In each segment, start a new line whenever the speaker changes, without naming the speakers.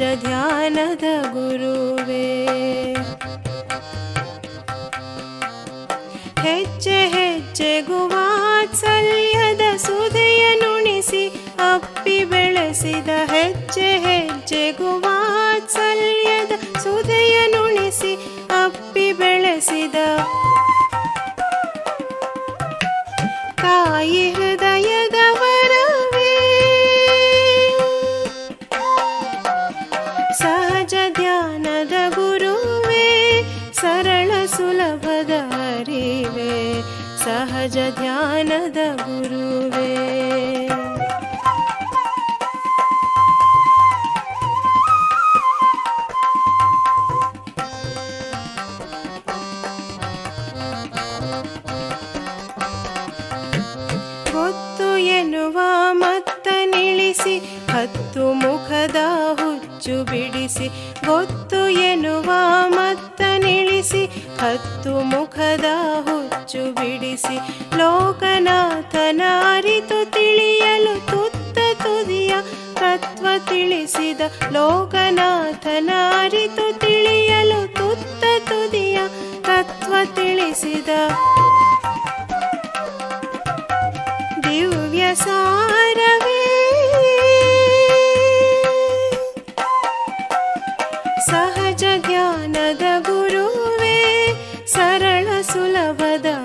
ध्यानद गुरु हेज्जे हेज्जे गुवात्सल्यद सुदय नुणसि अपि बेसद हेज्जे हेज्जे गु ಸಹಜ ಧ್ಯಾನದ ಗುರುವೇ ಗೊತ್ತು ಎನ್ನುವ ಮತ್ತ ನಿಳಿಸಿ ಹತ್ತು ಮುಖದ ಬಿಡಿಸಿ ಗೊತ್ತು ಎನ್ನುವ ಮತ್ತನಿಳಿಸಿ ಹತ್ತು ಮುಖದ ಹುಚ್ಚು ಬಿಡಿಸಿ ಲೋಕನಾಥನ ತಿಳಿಯಲು ತುತ್ತ ತುದಿಯ ತತ್ವ ತಿಳಿಸಿದ ಲೋಕನಾಥನ ತಿಳಿಯಲು ತುತ್ತ ತುದಿಯ ತತ್ವ ತಿಳಿಸಿದ ದಿವ್ಯ ಸಾ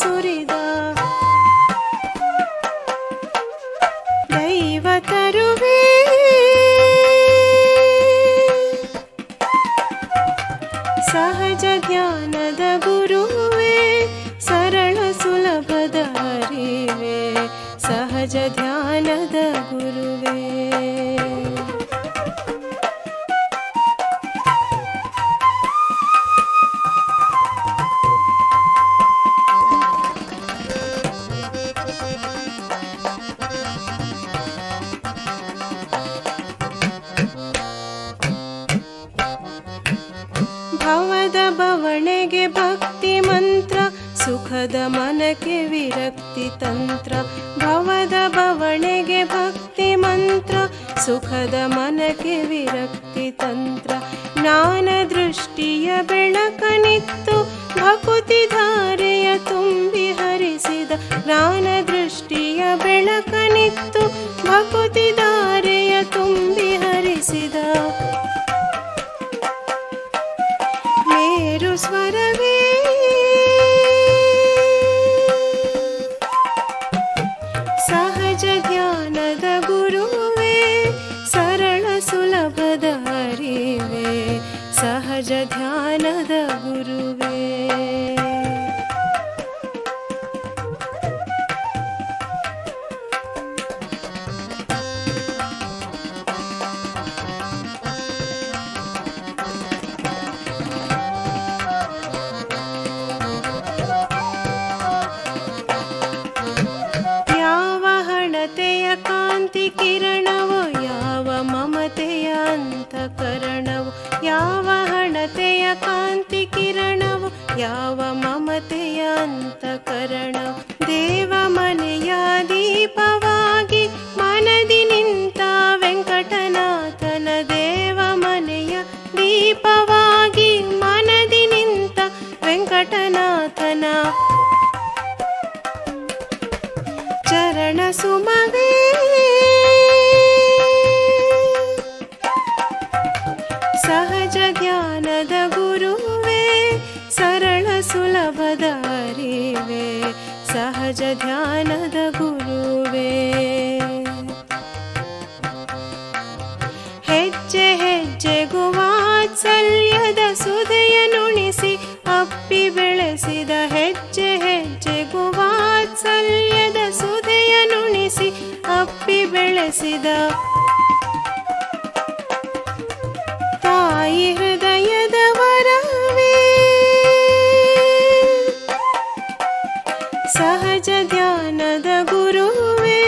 दैव ते सहज ज्ञानद गुरु सरल सुलभरिव सहज ध्यानद गुरु ಸುಖದ ಮನಕ್ಕೆ ವಿರಕ್ತಿ ತಂತ್ರ ಭವದ ಬವಣೆಗೆ ಭಕ್ತಿ ಮಂತ್ರ ಸುಖದ ಮನಕ್ಕೆ ವಿರಕ್ತಿ ತಂತ್ರ ಜ್ಞಾನ ದೃಷ್ಟಿಯ ಬೆಳಕನಿತ್ತು ಭಕುತಿ ಧಾರೆಯ ತುಂಬಿ ಹರಿಸಿದ ಜ್ಞಾನ ದೃಷ್ಟಿಯ ಬೆಳಕನಿತ್ತು ಭಕುತಿ ಧಾರೆಯ ತುಂಬಿ ಹರಿಸಿದ ಮೇರು ಸ್ವರವೇ अवद हरिवे सहज ध्या याव ममधेयान्तकरण देवमन्यादीपव ता हृदयद ಸಹಜ ಧ್ಯಾನದ गुर्वे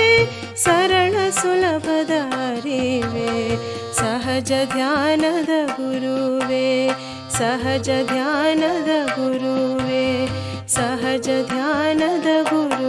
ಸರಳ ಸುಲಭದ देवे ಸಹಜ ಧ್ಯಾನದ गुरु ಸಹಜ ಧ್ಯಾನದ दुर्वे ಸಹಜ ಧ್ಯಾನದ ಗುರು